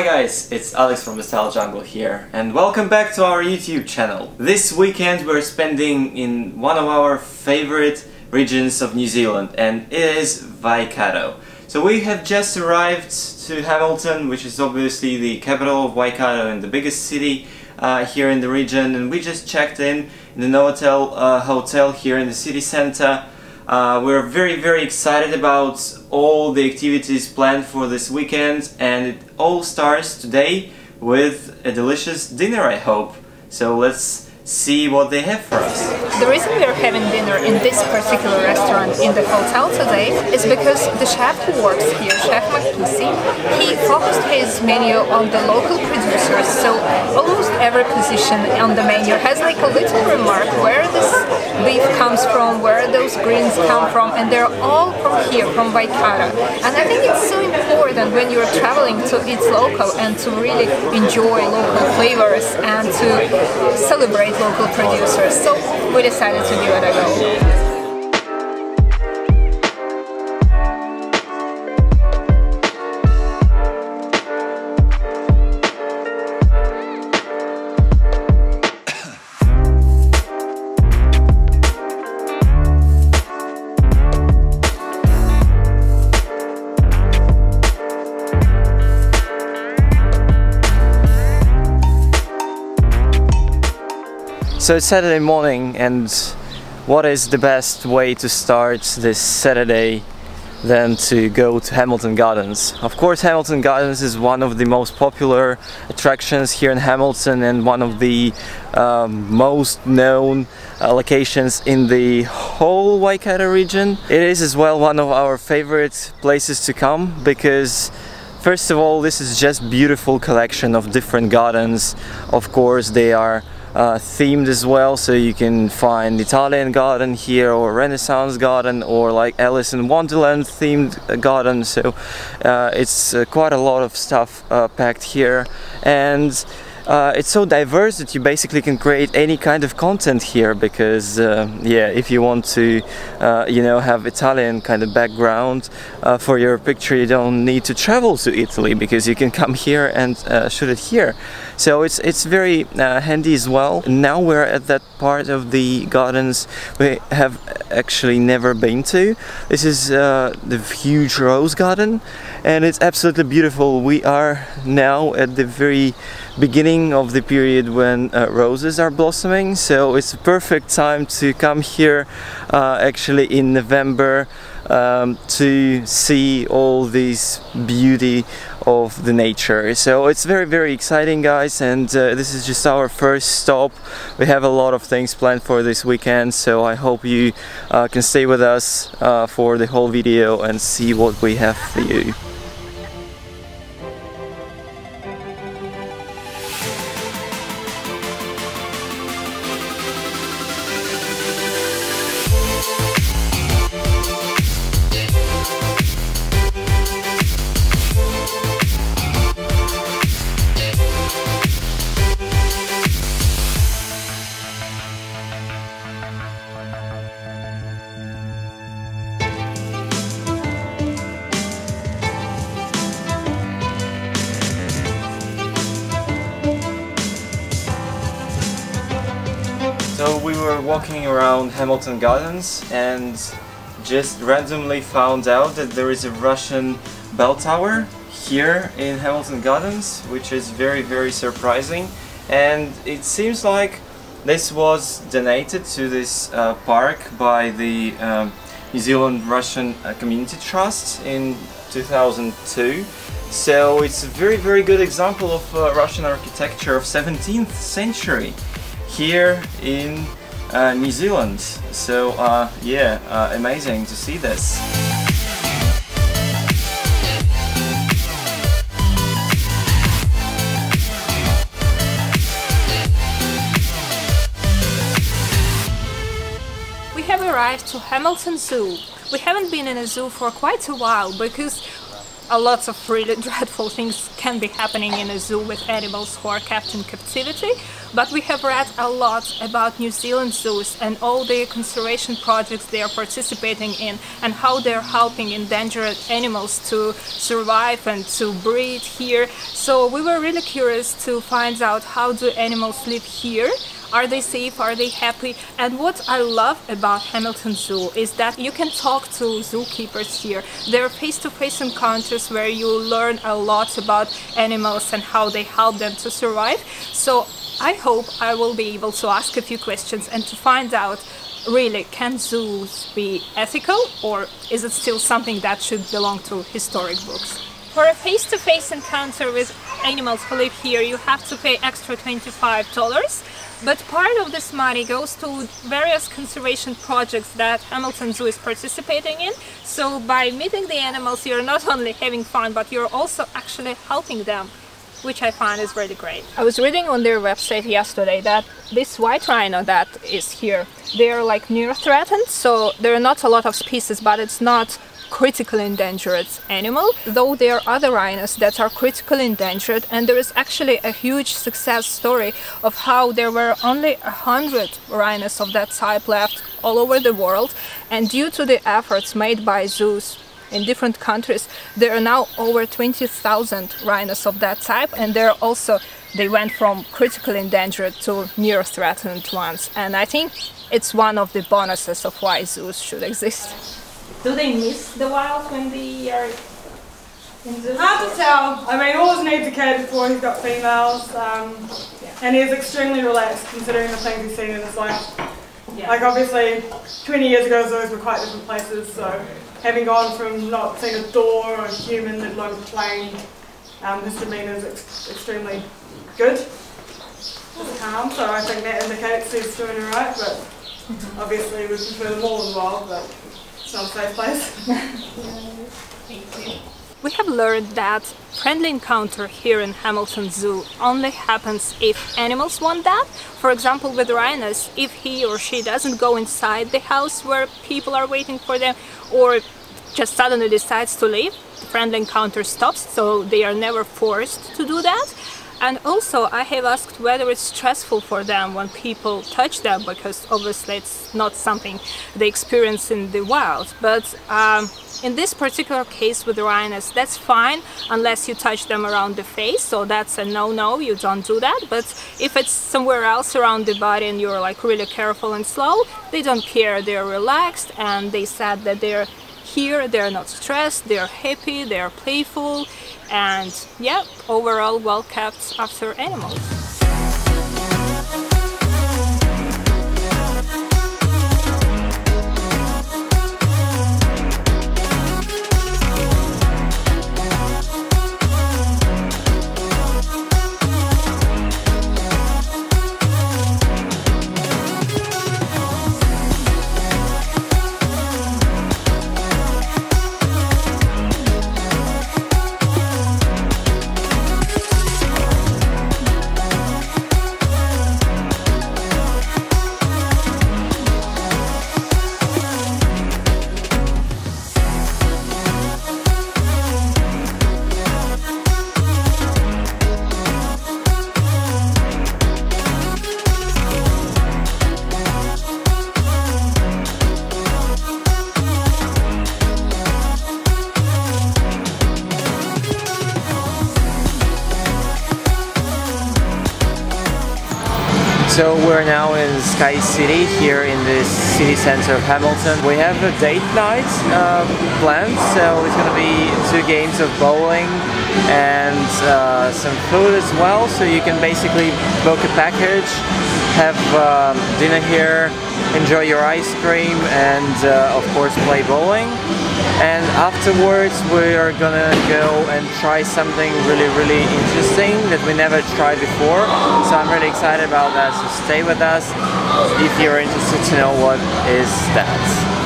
Hi guys, it's Alex from the Style Jungle here and welcome back to our YouTube channel. This weekend we're spending in one of our favorite regions of New Zealand and it is Waikato. So we have just arrived to Hamilton which is obviously the capital of Waikato and the biggest city uh, here in the region and we just checked in in the Novotel uh, hotel here in the city center uh, we're very very excited about all the activities planned for this weekend and it all starts today with a delicious dinner I hope. So let's see what they have for us. The reason we are having dinner in this particular restaurant in the hotel today is because the chef who works here, Chef Matusi, he focused his menu on the local producers, so almost every position on the menu has like a little remark where this beef comes from, where those greens come from, and they're all from here, from Waikato. And I think it's so important when you're traveling to eat local and to really enjoy local flavors and to celebrate local producers. So we decided to give it a go. So it's Saturday morning and what is the best way to start this Saturday than to go to Hamilton Gardens. Of course Hamilton Gardens is one of the most popular attractions here in Hamilton and one of the um, most known uh, locations in the whole Waikato region. It is as well one of our favorite places to come because first of all this is just beautiful collection of different gardens. Of course they are uh, themed as well. So you can find Italian garden here or Renaissance garden or like Alice in Wonderland themed garden. So uh, it's uh, quite a lot of stuff uh, packed here. And uh, it's so diverse that you basically can create any kind of content here because uh, yeah if you want to uh, you know have Italian kind of background uh, for your picture you don't need to travel to Italy because you can come here and uh, shoot it here. So it's it's very uh, handy as well. Now we're at that part of the gardens we have actually never been to. This is the huge rose garden and it's absolutely beautiful. We are now at the very beginning of the period when uh, roses are blossoming. So it's a perfect time to come here uh, actually in November um, to see all this beauty of the nature. So it's very very exciting guys and uh, this is just our first stop. We have a lot of things planned for this weekend so I hope you uh, can stay with us uh, for the whole video and see what we have for you around Hamilton Gardens and just randomly found out that there is a Russian bell tower here in Hamilton Gardens which is very very surprising. And it seems like this was donated to this uh, park by the um, New Zealand Russian uh, Community Trust in 2002 so it's a very very good example of uh, Russian architecture of 17th century here in uh, New Zealand. So uh, yeah, uh, amazing to see this. We have arrived to Hamilton Zoo. We haven't been in a zoo for quite a while because a lot of really dreadful things can be happening in a zoo with animals who are kept in captivity but we have read a lot about New Zealand zoos and all the conservation projects they are participating in and how they're helping endangered animals to survive and to breed here. So we were really curious to find out how do animals live here are they safe? Are they happy? And what I love about Hamilton Zoo is that you can talk to zookeepers here. There are face-to-face encounters where you learn a lot about animals and how they help them to survive. So I hope I will be able to ask a few questions and to find out really can zoos be ethical or is it still something that should belong to historic books? For a face-to-face -face encounter with animals who live here, you have to pay extra $25 but part of this money goes to various conservation projects that Hamilton Zoo is participating in. So by meeting the animals, you're not only having fun, but you're also actually helping them which I find is really great. I was reading on their website yesterday that this white rhino that is here, they're like near threatened, so there are not a lot of species, but it's not critically endangered animal, though there are other rhinos that are critically endangered and there is actually a huge success story of how there were only a hundred rhinos of that type left all over the world and due to the efforts made by zoos in different countries there are now over 20,000 rhinos of that type and they're also they went from critically endangered to near threatened ones and I think it's one of the bonuses of why zoos should exist. Do they miss the wild when they are in the Hard to tell. I mean, all his needs are catered for. He's got females, um, yeah. and he's extremely relaxed considering the things he's seen in his life. Yeah. Like obviously, 20 years ago, zoos were quite different places. So having gone from not seeing a door or a human, let alone a plane, um, his demeanour is ex extremely good. It's calm, so I think that indicates he's doing alright. But obviously, we prefer them all in the wild. But we have learned that friendly encounter here in Hamilton Zoo only happens if animals want that. For example, with rhinos, if he or she doesn't go inside the house where people are waiting for them or just suddenly decides to leave, the friendly encounter stops, so they are never forced to do that. And also I have asked whether it's stressful for them when people touch them because obviously it's not something they experience in the wild. But um, in this particular case with rhinos, that's fine unless you touch them around the face, so that's a no-no, you don't do that. But if it's somewhere else around the body and you're like really careful and slow, they don't care, they're relaxed and they said that they're here, they're not stressed, they're happy, they're playful and yeah, overall well kept after animals. So we're now in Sky City here in the city center of Hamilton. We have a date night uh, planned, so it's gonna be two games of bowling and uh, some food as well. So you can basically book a package, have um, dinner here, enjoy your ice cream, and uh, of course play bowling afterwards we are gonna go and try something really really interesting that we never tried before so I'm really excited about that so stay with us if you're interested to know what is that.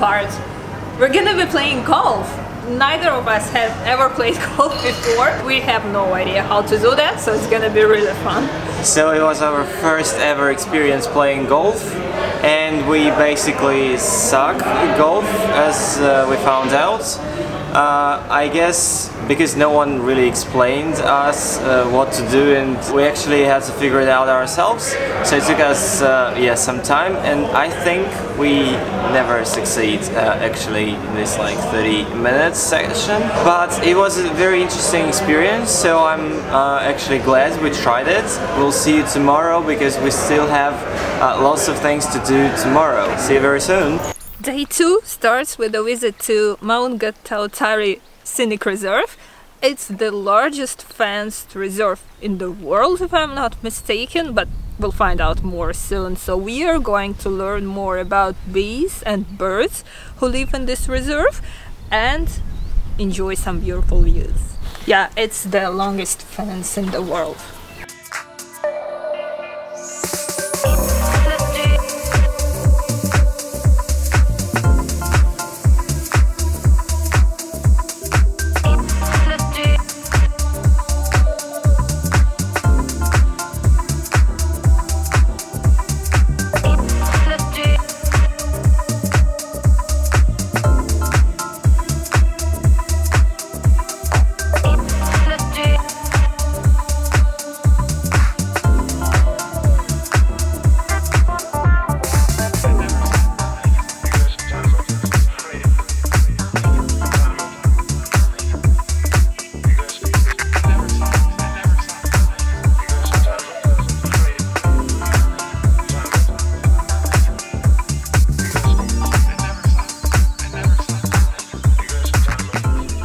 We're gonna be playing golf. Neither of us have ever played golf before. We have no idea how to do that, so it's gonna be really fun. So it was our first ever experience playing golf and we basically suck golf as uh, we found out. Uh, I guess because no one really explained us uh, what to do and we actually had to figure it out ourselves. So it took us uh, yeah some time and I think we never succeed uh, actually in this like 30 minutes session. But it was a very interesting experience so I'm uh, actually glad we tried it. We'll see you tomorrow because we still have uh, lots of things to do tomorrow. See you very soon Day 2 starts with a visit to Maungatautari Scenic Reserve. It's the largest fenced reserve in the world if I'm not mistaken, but we'll find out more soon. So we are going to learn more about bees and birds who live in this reserve and enjoy some beautiful views. Yeah, it's the longest fence in the world.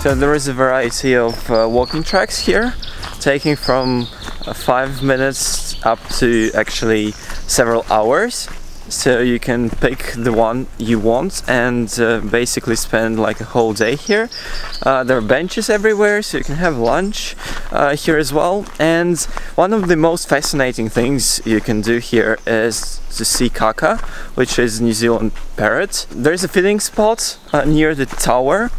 So there is a variety of uh, walking tracks here, taking from uh, five minutes up to actually several hours. So you can pick the one you want and uh, basically spend like a whole day here. Uh, there are benches everywhere, so you can have lunch uh, here as well. And one of the most fascinating things you can do here is to see kaka, which is New Zealand parrot. There's a feeding spot uh, near the tower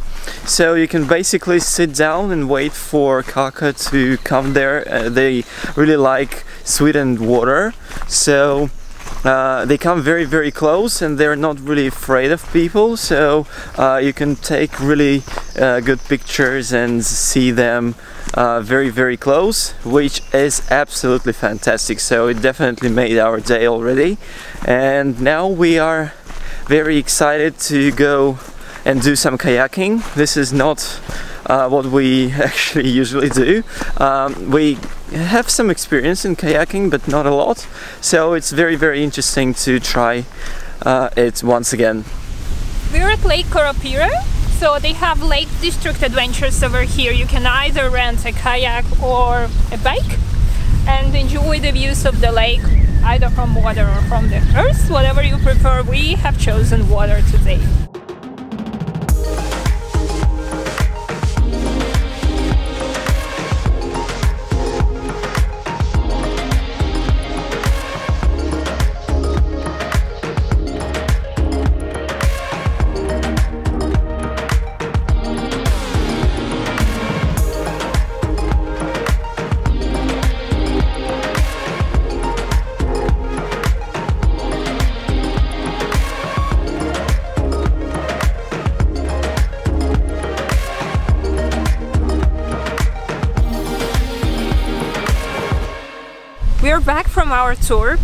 so you can basically sit down and wait for kaka to come there. Uh, they really like sweetened water, so uh, they come very very close and they're not really afraid of people. So uh, you can take really uh, good pictures and see them uh, very very close, which is absolutely fantastic. So it definitely made our day already, and now we are very excited to go and do some kayaking. This is not uh, what we actually usually do. Um, we have some experience in kayaking, but not a lot. So it's very, very interesting to try uh, it once again. We're at Lake Karapiro. So they have Lake District Adventures over here. You can either rent a kayak or a bike and enjoy the views of the lake either from water or from the earth, whatever you prefer. We have chosen water today. Back from our tour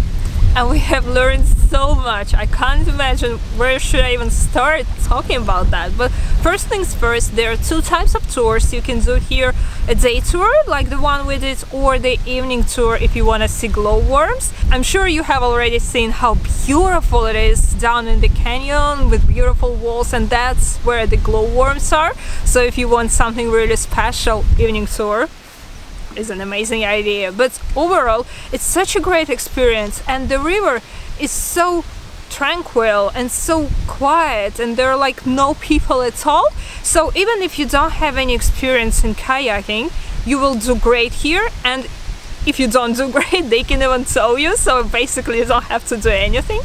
and we have learned so much. I can't imagine where should I even start talking about that. But first things first, there are two types of tours you can do here. A day tour, like the one we did, or the evening tour if you want to see glowworms. I'm sure you have already seen how beautiful it is down in the canyon with beautiful walls and that's where the glowworms are. So if you want something really special, evening tour, is an amazing idea. But overall it's such a great experience. And the river is so tranquil and so quiet and there are like no people at all. So even if you don't have any experience in kayaking you will do great here. And if you don't do great they can even tell you. So basically you don't have to do anything.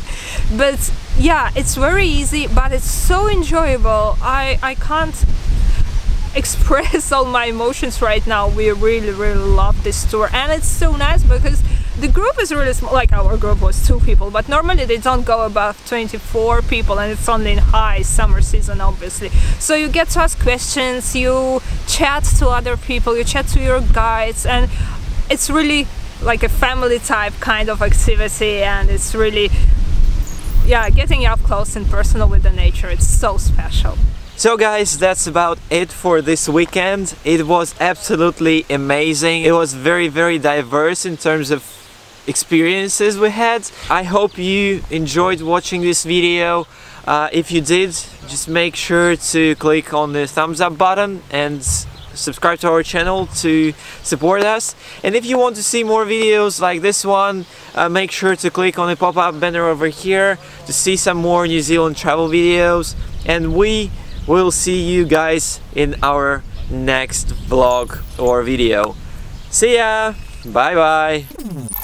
But yeah, it's very easy, but it's so enjoyable. I, I can't express all my emotions right now. We really, really love this tour, and it's so nice because the group is really small. Like our group was two people, but normally they don't go above 24 people, and it's only in high summer season, obviously. So you get to ask questions, you chat to other people, you chat to your guides, and it's really like a family type kind of activity, and it's really yeah, getting up close and personal with the nature, it's so special. So guys, that's about it for this weekend. It was absolutely amazing. It was very, very diverse in terms of experiences we had. I hope you enjoyed watching this video. Uh, if you did, just make sure to click on the thumbs up button and subscribe to our channel to support us and if you want to see more videos like this one uh, make sure to click on the pop-up banner over here to see some more New Zealand travel videos and we will see you guys in our next vlog or video. See ya. Bye bye